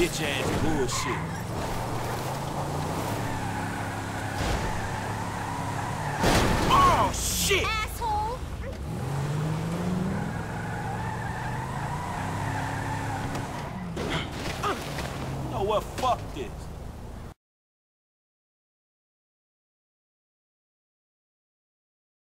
bitch ass bullshit. Oh, shit! Asshole! You know what? Fuck this.